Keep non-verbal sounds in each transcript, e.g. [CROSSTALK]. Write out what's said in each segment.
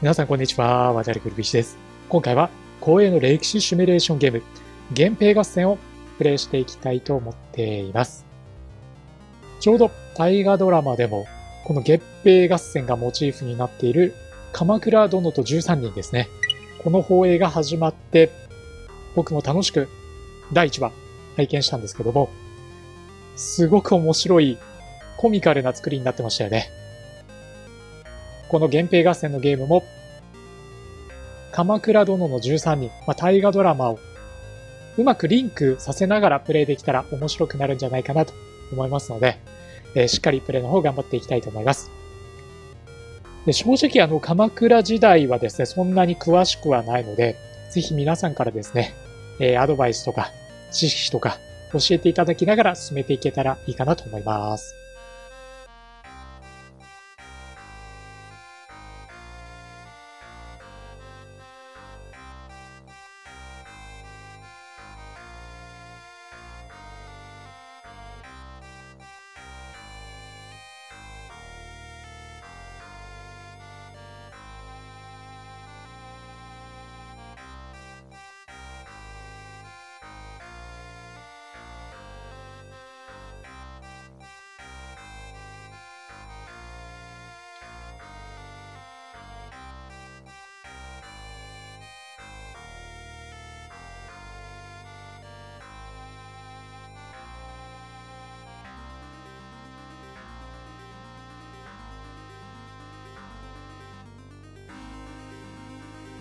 皆さんこんにちは。渡りくるびしです。今回は公営の歴史シミュレーションゲーム、源平合戦をプレイしていきたいと思っています。ちょうど大河ドラマでもこの月平合戦がモチーフになっている鎌倉殿と13人ですね。この放映が始まって僕も楽しく第1話拝見したんですけども、すごく面白いコミカルな作りになってましたよね。この源平合戦のゲームも、鎌倉殿の13人、まあ、大河ドラマをうまくリンクさせながらプレイできたら面白くなるんじゃないかなと思いますので、えー、しっかりプレイの方頑張っていきたいと思います。で正直あの鎌倉時代はですね、そんなに詳しくはないので、ぜひ皆さんからですね、えー、アドバイスとか知識とか教えていただきながら進めていけたらいいかなと思います。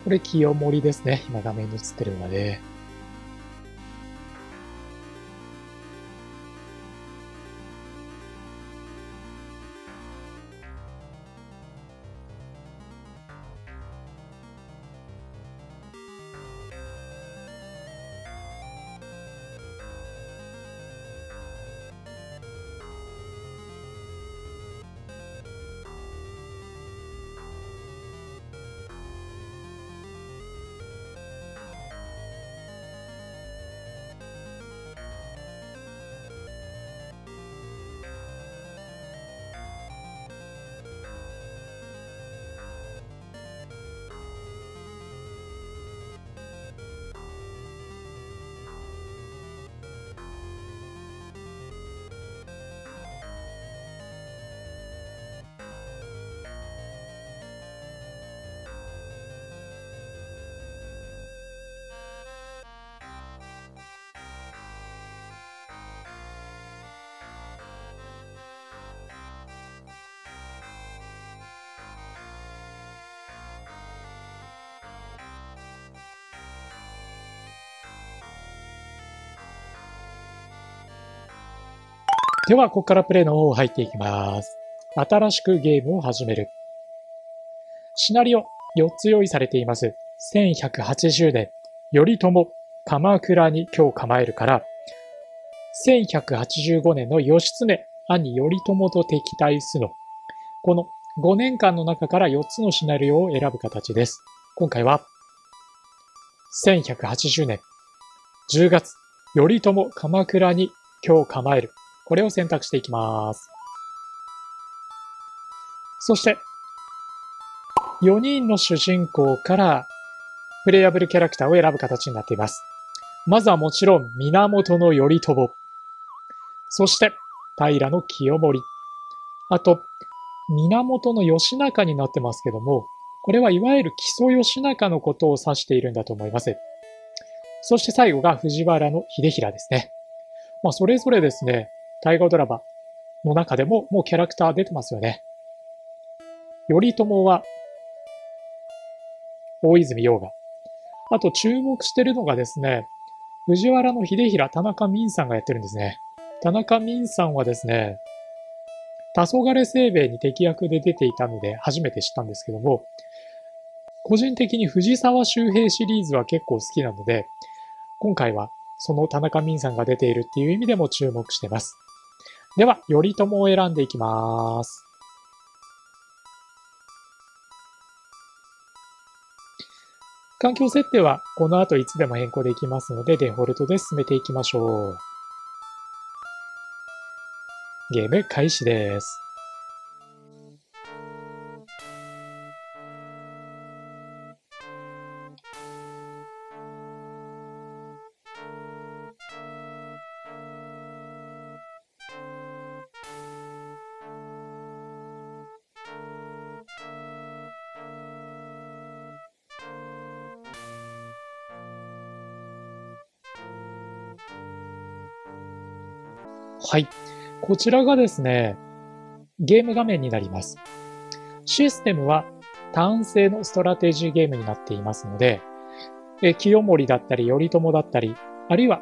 これ清盛ですね。今画面に映ってるのがね。では、ここからプレイの方を入っていきます。新しくゲームを始める。シナリオ4つ用意されています。1180年、頼朝、鎌倉に今日構えるから、1185年の義経、兄頼朝と敵対すの。この5年間の中から4つのシナリオを選ぶ形です。今回は、1180年、10月、頼朝、鎌倉に今日構える。これを選択していきます。そして、4人の主人公からプレイアブルキャラクターを選ぶ形になっています。まずはもちろん、源頼朝。そして、平清盛。あと、源義仲になってますけども、これはいわゆる基礎義仲のことを指しているんだと思います。そして最後が藤原の秀衡ですね。まあ、それぞれですね、大河ドラマの中でももうキャラクター出てますよね。頼朝は、大泉洋が。あと注目してるのがですね、藤原の秀衡、田中泯さんがやってるんですね。田中泯さんはですね、黄昏清兵衛に敵役で出ていたので初めて知ったんですけども、個人的に藤沢周平シリーズは結構好きなので、今回はその田中泯さんが出ているっていう意味でも注目してます。では、頼朝を選んでいきます。環境設定はこの後いつでも変更できますのでデフォルトで進めていきましょう。ゲーム開始です。はい。こちらがですね、ゲーム画面になります。システムは単性のストラテジーゲームになっていますので、え清盛だったり、頼朝だったり、あるいは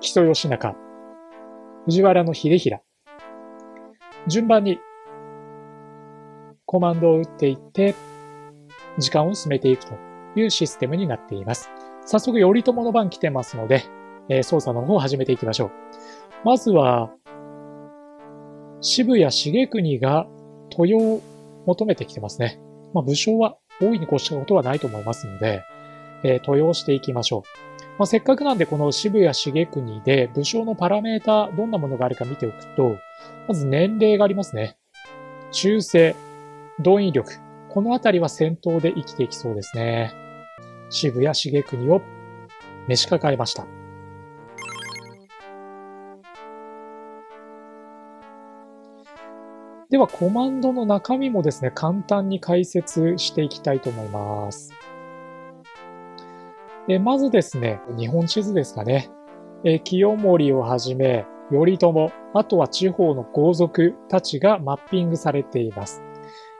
木曽義仲、藤原の秀衡、順番にコマンドを打っていって、時間を進めていくというシステムになっています。早速、頼朝の番来てますので、えー、操作の方を始めていきましょう。まずは、渋谷重国が豊を求めてきてますね。まあ、武将は大いに越したことはないと思いますので、えー、豊をしていきましょう。まあ、せっかくなんでこの渋谷重国で武将のパラメータどんなものがあるか見ておくと、まず年齢がありますね。中性、動員力。このあたりは戦闘で生きていきそうですね。渋谷重国を召し抱えました。では、コマンドの中身もですね、簡単に解説していきたいと思います。えまずですね、日本地図ですかね。え清盛をはじめ、頼朝、あとは地方の豪族たちがマッピングされています。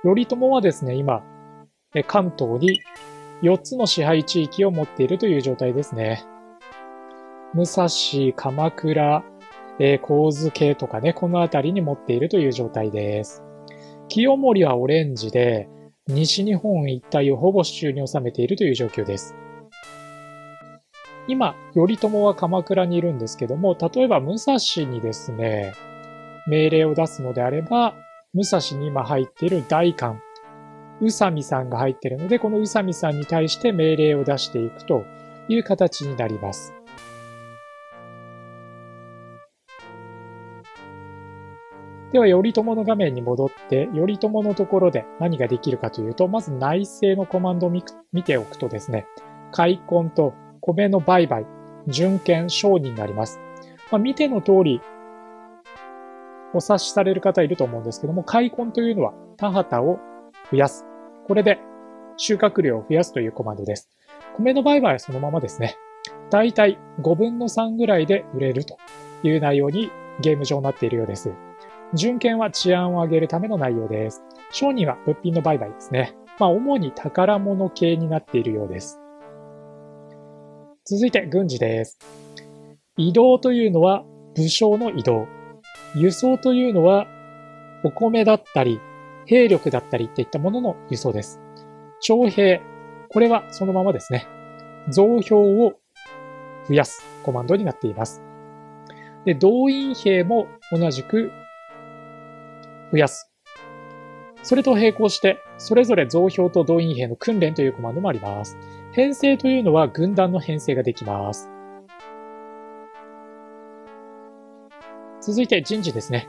頼朝はですね、今、関東に4つの支配地域を持っているという状態ですね。武蔵、鎌倉、えー、神津系とかね、この辺りに持っているという状態です。清盛はオレンジで、西日本一帯をほぼ手中に収めているという状況です。今、頼朝は鎌倉にいるんですけども、例えば武蔵にですね、命令を出すのであれば、武蔵に今入っている大官、宇佐美さんが入っているので、この宇佐美さんに対して命令を出していくという形になります。では、頼朝の画面に戻って、頼朝のところで何ができるかというと、まず内政のコマンドを見ておくとですね、開墾と米の売買、準券、商人があります。まあ、見ての通り、お察しされる方いると思うんですけども、開墾というのは田畑を増やす。これで収穫量を増やすというコマンドです。米の売買はそのままですね。だいたい5分の3ぐらいで売れるという内容にゲーム上になっているようです。準券は治安を上げるための内容です。商人は物品の売買ですね。まあ、主に宝物系になっているようです。続いて、軍事です。移動というのは武将の移動。輸送というのは、お米だったり、兵力だったりっていったものの輸送です。徴兵。これはそのままですね。増票を増やすコマンドになっています。で、動員兵も同じく増やす。それと並行して、それぞれ増票と動員兵の訓練というコマンドもあります。編成というのは軍団の編成ができます。続いて人事ですね。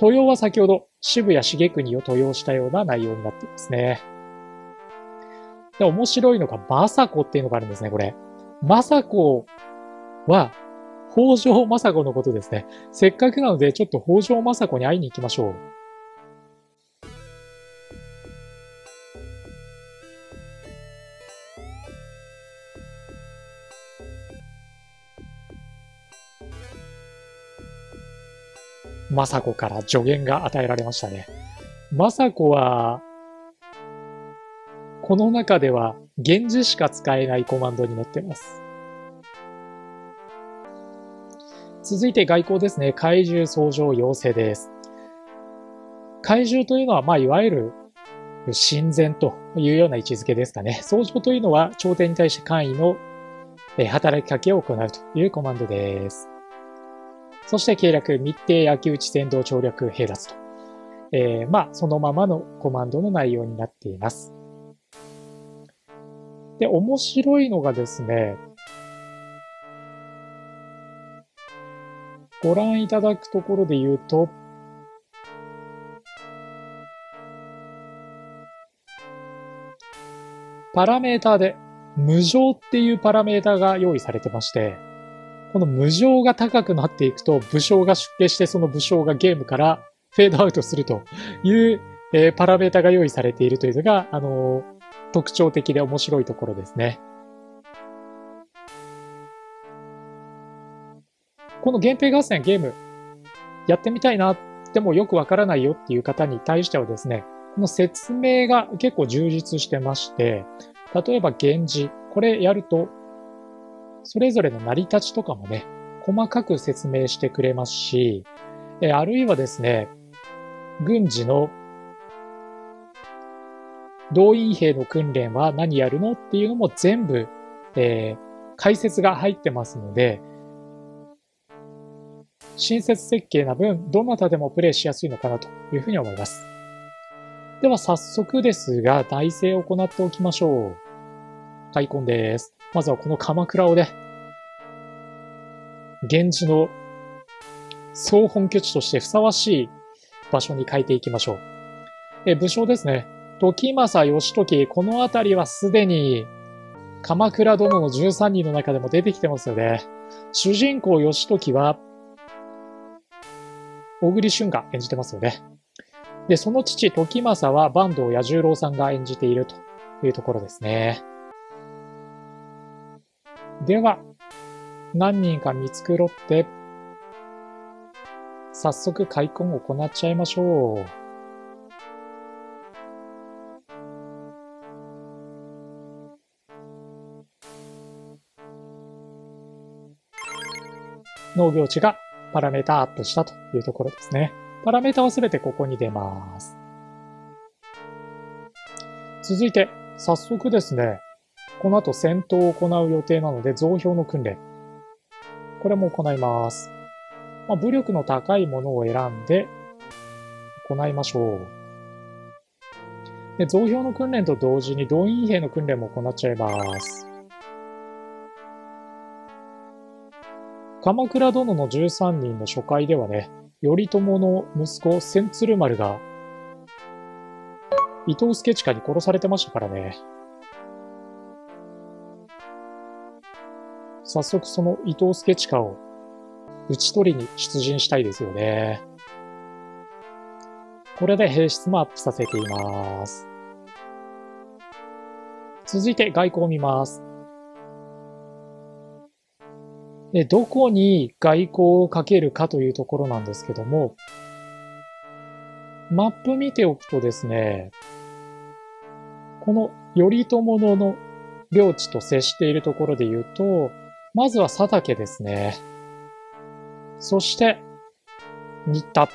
豊は先ほど渋谷重国を登用したような内容になっていますね。で面白いのが、雅子っていうのがあるんですね、これ。雅子は、北条雅子のことですね。せっかくなので、ちょっと北条雅子に会いに行きましょう。雅子から助言が与えられましたね。雅子は、この中では、源氏しか使えないコマンドになってます。続いて外交ですね。怪獣相乗要請です。怪獣というのは、まあ、いわゆる親善というような位置づけですかね。相乗というのは、朝廷に対して官位の働きかけを行うというコマンドです。そして計略、密偵、焼き打ち、先導、調略、兵脱と。えー、まあ、そのままのコマンドの内容になっています。で、面白いのがですね、ご覧いただくところで言うと、パラメーターで無常っていうパラメーターが用意されてまして、この無常が高くなっていくと、武将が出家してその武将がゲームからフェードアウトするという、えー、パラメータが用意されているというのが、あのー、特徴的で面白いところですね。この源平合戦ゲームやってみたいな、でもよくわからないよっていう方に対してはですね、この説明が結構充実してまして、例えば源氏、これやると、それぞれの成り立ちとかもね、細かく説明してくれますし、えあるいはですね、軍事の動員兵の訓練は何やるのっていうのも全部、えー、解説が入ってますので、親切設計な分、どなたでもプレイしやすいのかなというふうに思います。では早速ですが、内政を行っておきましょう。開墾です。まずはこの鎌倉をね、源氏の総本拠地としてふさわしい場所に変えていきましょう。え武将ですね。時政義時、この辺りはすでに鎌倉殿の13人の中でも出てきてますよね。主人公義時は、小栗旬が演じてますよね。で、その父、時政は坂東彌十郎さんが演じているというところですね。では、何人か見繕って、早速開墾を行っちゃいましょう。農業地がパラメータアップしたというところですね。パラメータはすべてここに出ます。続いて、早速ですね、この後戦闘を行う予定なので、増票の訓練。これも行います。まあ、武力の高いものを選んで行いましょう。で増票の訓練と同時に動員兵の訓練も行っちゃいます。鎌倉殿の13人の初回ではね、頼朝の息子、千鶴丸が、伊藤助親に殺されてましたからね。早速その伊藤助親を打ち取りに出陣したいですよね。これで兵質もアップさせています。続いて外交を見ます。で、どこに外交をかけるかというところなんですけども、マップ見ておくとですね、この頼朝の領地と接しているところで言うと、まずは佐竹ですね。そして、新田。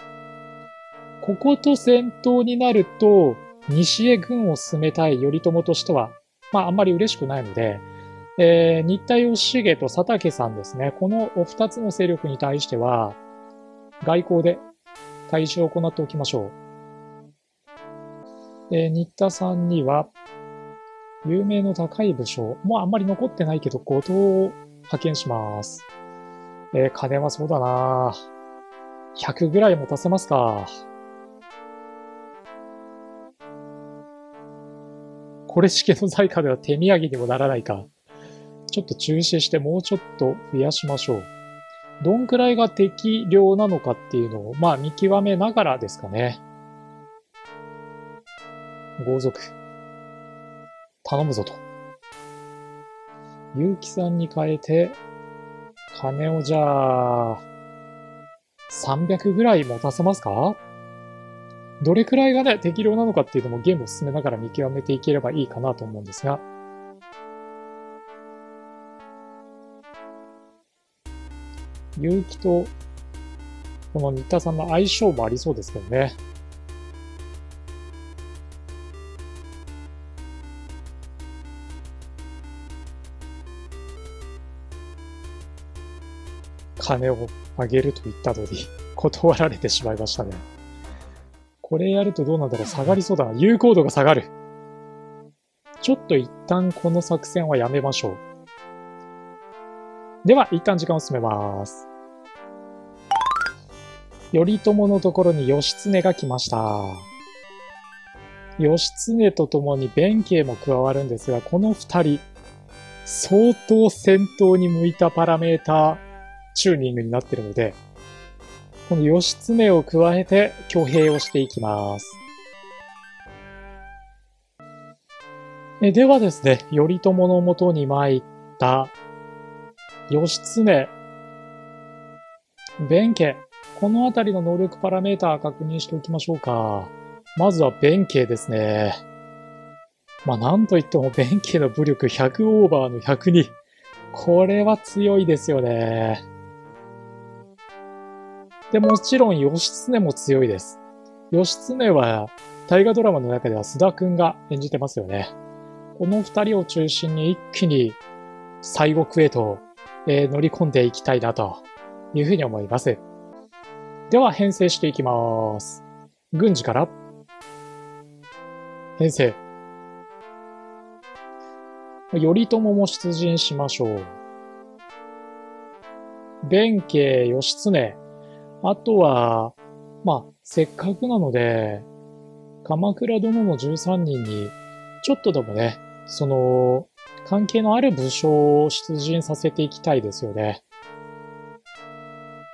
ここと戦闘になると、西へ軍を進めたい頼朝としては、まああんまり嬉しくないので、えー、新田義重と佐竹さんですね。このお二つの勢力に対しては、外交で対峙を行っておきましょう。えー、新田さんには、有名の高い武将、もうあんまり残ってないけど、後藤を派遣します。えー、金はそうだな100ぐらい持たせますか。これ式の在価では手土産にもならないか。ちょっと中止してもうちょっと増やしましょう。どんくらいが適量なのかっていうのを、まあ見極めながらですかね。豪族。頼むぞと。結城さんに変えて、金をじゃあ、300ぐらい持たせますか？どれくらいがね、適量なのかっていうのもゲームを進めながら見極めていければいいかなと思うんですが。結城と、この新田さんの相性もありそうですけどね。金をあげると言ったのに [LAUGHS] 断られてしまいましたね。これやるとどうなんだろう下がりそうだな。有効度が下がる。ちょっと一旦この作戦はやめましょう。では、一旦時間を進めます。頼朝のところに義経が来ました。義経と共に弁慶も加わるんですが、この二人、相当戦闘に向いたパラメーターチューニングになってるので、この義経を加えて挙兵をしていきます。えではですね、頼朝のもとに参った義経、弁慶。このあたりの能力パラメータ確認しておきましょうか。まずは弁慶ですね。まあ、なんといっても弁慶の武力100オーバーの102。これは強いですよね。で、もちろん義経も強いです。義経は大河ドラマの中では須田くんが演じてますよね。この二人を中心に一気に西国へと、えー、乗り込んでいきたいなというふうに思います。では編成していきます。軍事から編成。頼朝も出陣しましょう。弁慶、義経。あとは、まあ、せっかくなので、鎌倉殿の13人に、ちょっとでもね、その、関係のある武将を出陣させていきたいですよね。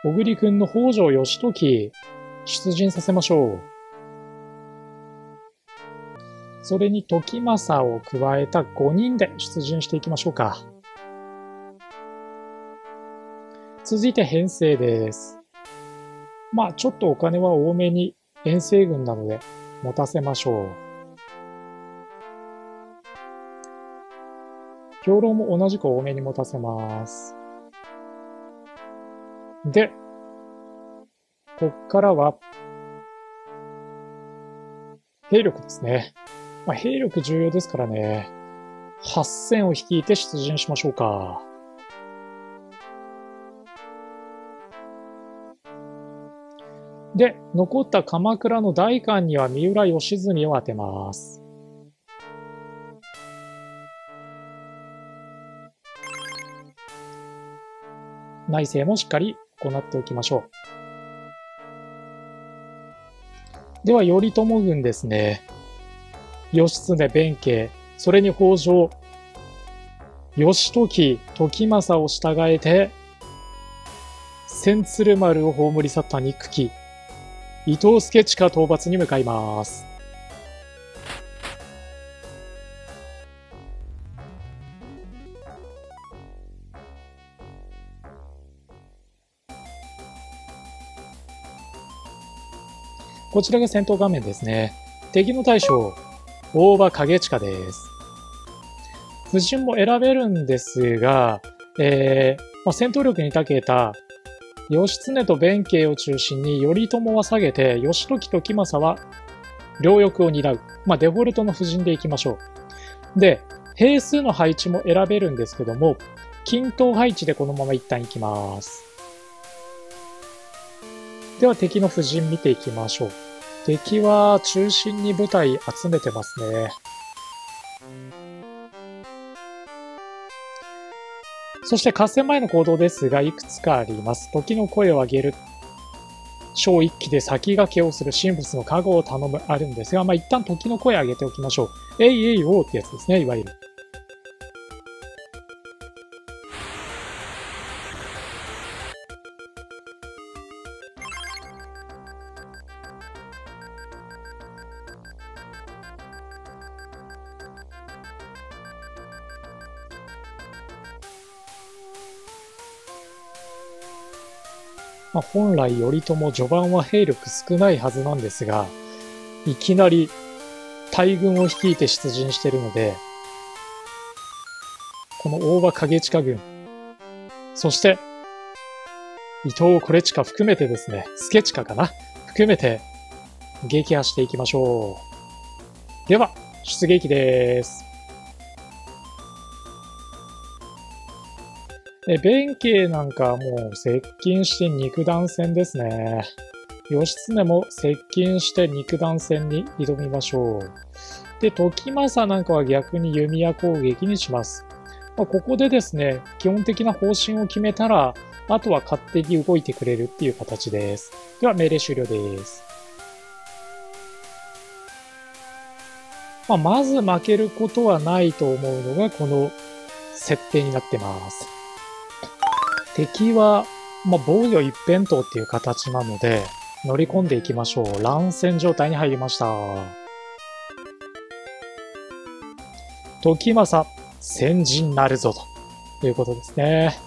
小栗くんの北条義時、出陣させましょう。それに時政を加えた5人で出陣していきましょうか。続いて編成です。まあちょっとお金は多めに遠征軍なので持たせましょう。兵糧も同じく多めに持たせます。で、こっからは、兵力ですね。まあ、兵力重要ですからね。8000を率いて出陣しましょうか。で、残った鎌倉の代官には三浦義澄を当てます。内政もしっかり行っておきましょう。では、頼朝軍ですね。義経、弁慶、それに北条、義時、時政を従えて、千鶴丸を葬り去った憎き、伊藤助近討伐に向かいます。こちらが戦闘画面ですね。敵の大将、大場影近です。夫人も選べるんですが、えーまあ、戦闘力に長けた義経と弁慶を中心に頼朝は下げて、義時と木政は両翼を担う。まあ、デフォルトの布陣でいきましょう。で、兵数の配置も選べるんですけども、均等配置でこのまま一旦行きます。では敵の布陣見ていきましょう。敵は中心に部隊集めてますね。そして合戦前の行動ですが、いくつかあります。時の声を上げる。小一騎で先駆けをする神仏の加護を頼むあるんですが、まあ、一旦時の声を上げておきましょう。えいえいおーってやつですね、いわゆる。まあ、本来頼朝序盤は兵力少ないはずなんですが、いきなり大軍を率いて出陣してるので、この大場影近軍、そして、伊藤コレチカ含めてですね、スケチかな含めて、撃破していきましょう。では、出撃です。え、弁慶なんかもう接近して肉弾戦ですね。義経も接近して肉弾戦に挑みましょう。で、時政なんかは逆に弓矢攻撃にします。まあ、ここでですね、基本的な方針を決めたら、あとは勝手に動いてくれるっていう形です。では、命令終了です。まあ、まず負けることはないと思うのが、この設定になってます。敵は、まあ、防御一辺倒っていう形なので、乗り込んでいきましょう。乱戦状態に入りました。時政、先人なるぞ、ということですね。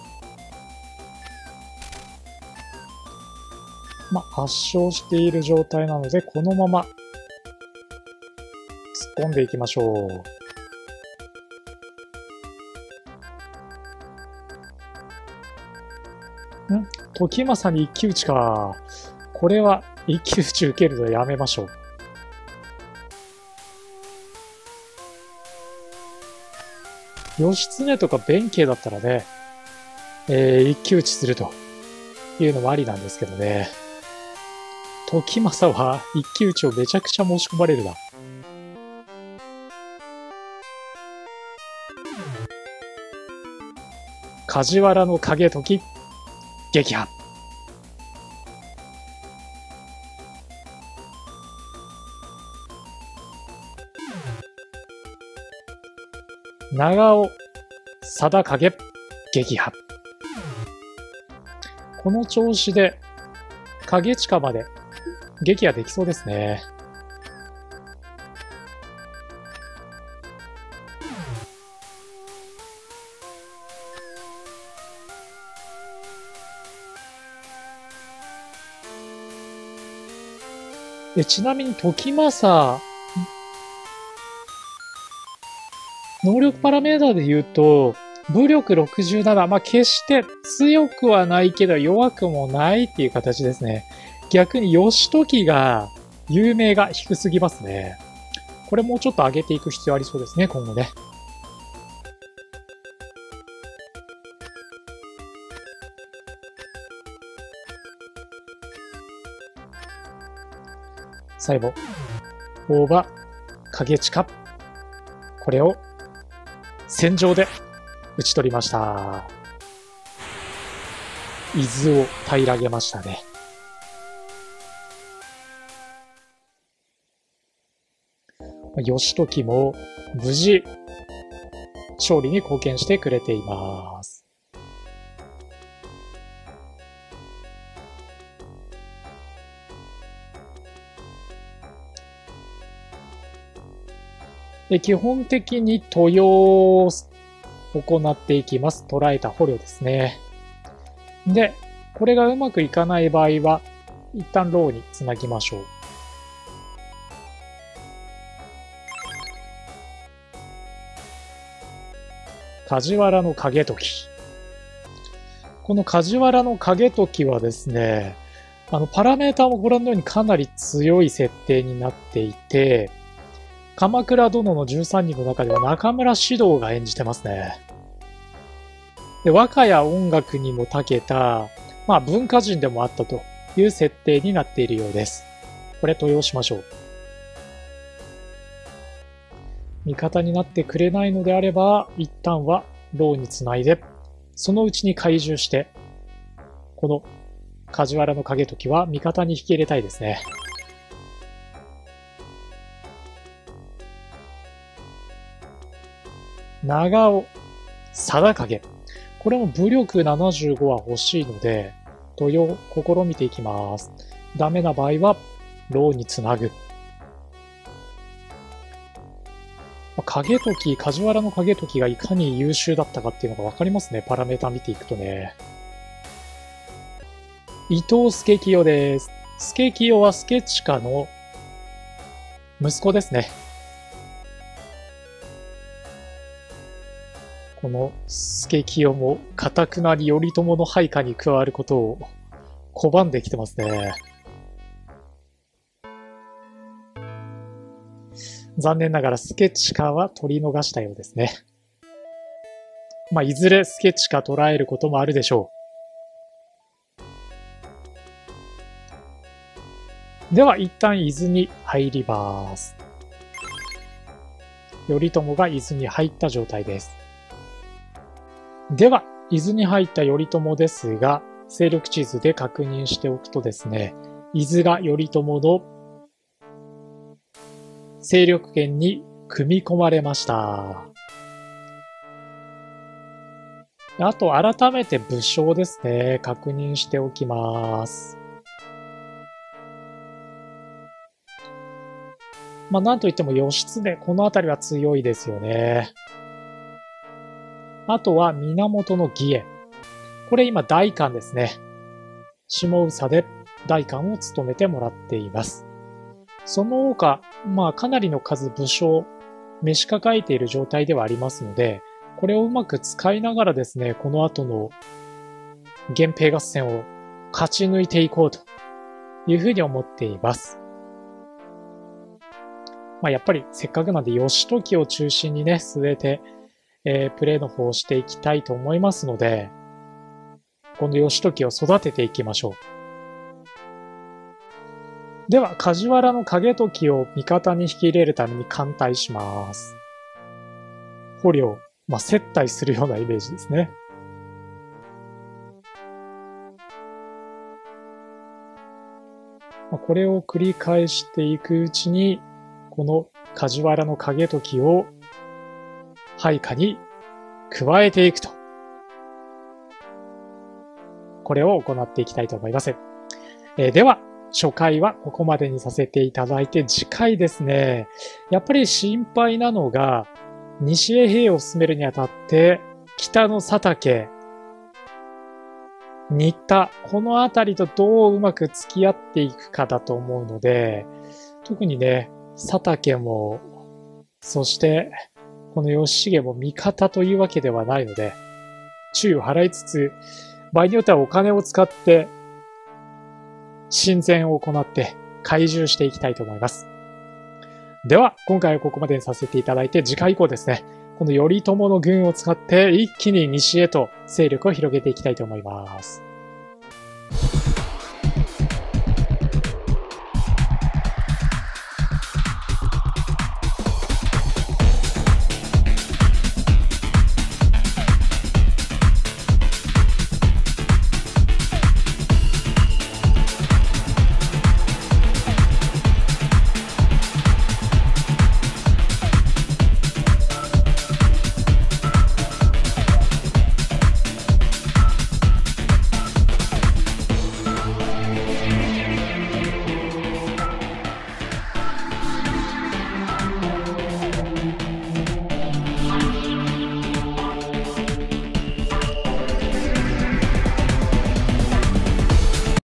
まあ、圧勝している状態なので、このまま突っ込んでいきましょう。時政に一騎打ちか。これは一騎打ち受けるのやめましょう。義経とか弁慶だったらね、えー、一騎打ちするというのもありなんですけどね。時政は一騎打ちをめちゃくちゃ申し込まれるな。梶原の影時、撃破。長尾、貞影、撃破。この調子で、影近まで撃破できそうですね。でちなみに時政能力パラメータで言うと、武力67、まあ、決して強くはないけど弱くもないっていう形ですね。逆に義時が有名が低すぎますね。これもうちょっと上げていく必要ありそうですね、今後ね。最後、大場、影近。これを戦場で打ち取りました。伊豆を平らげましたね。義時も無事勝利に貢献してくれています。で基本的に塗用を行っていきます。捉えた捕虜ですね。で、これがうまくいかない場合は、一旦ローにつなぎましょう。梶原の影時。この梶原の影時はですね、あの、パラメーターもご覧のようにかなり強い設定になっていて、鎌倉殿の13人の中では中村獅童が演じてますね。で和歌や音楽にも長けた、まあ文化人でもあったという設定になっているようです。これ登用しましょう。味方になってくれないのであれば、一旦はローにつないで、そのうちに怪獣して、この梶原の影時は味方に引き入れたいですね。長尾、貞影。これも武力75は欲しいので、土曜試みていきます。ダメな場合は、ローにつなぐ。影時、梶原の影時がいかに優秀だったかっていうのがわかりますね。パラメータ見ていくとね。伊藤助清です。助清は助近の息子ですね。この助清も、かたくなに頼朝の配下に加わることを拒んできてますね。残念ながらスケチカは取り逃したようですね。まあ、いずれスケチカ捉えることもあるでしょう。では、一旦伊豆に入ります。頼朝が伊豆に入った状態です。では、伊豆に入った頼朝ですが、勢力地図で確認しておくとですね、伊豆が頼朝の勢力圏に組み込まれました。あと、改めて武将ですね。確認しておきます。まあ、なんといっても義経、この辺りは強いですよね。あとは源の義援。これ今大官ですね。下総で代官を務めてもらっています。その他、まあかなりの数武将、召し抱えている状態ではありますので、これをうまく使いながらですね、この後の源平合戦を勝ち抜いていこうというふうに思っています。まあ、やっぱりせっかくなんで義時を中心にね、据えて、えー、プレイの方をしていきたいと思いますので、この義時を育てていきましょう。では、梶原の影時を味方に引き入れるために艦隊します。捕虜、まあ、接待するようなイメージですね。これを繰り返していくうちに、この梶原の影時を配下に加えていくと。これを行っていきたいと思います。えー、では、初回はここまでにさせていただいて、次回ですね、やっぱり心配なのが、西へ兵を進めるにあたって、北の佐竹、新田、このあたりとどううまく付き合っていくかだと思うので、特にね、佐竹も、そして、この吉重も味方というわけではないので、注意を払いつつ、場合によってはお金を使って、親善を行って怪獣していきたいと思います。では、今回はここまでにさせていただいて、次回以降ですね、この頼朝の軍を使って一気に西へと勢力を広げていきたいと思います。